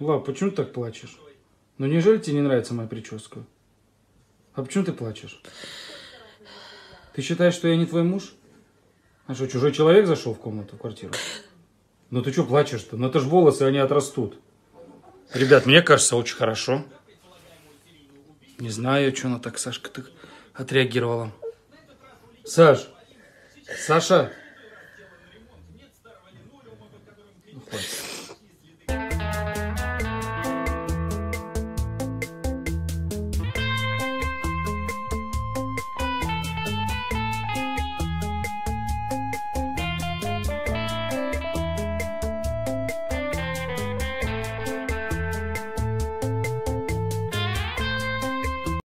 Лав, почему ты так плачешь? Ну неужели тебе не нравится моя прическа? А почему ты плачешь? Ты считаешь, что я не твой муж? А что, чужой человек зашел в комнату, в квартиру? Ну ты что плачешь-то? Ну это ж волосы, они отрастут. Ребят, мне кажется, очень хорошо. Не знаю, что она так, Сашка, так отреагировала. Саш, Саша.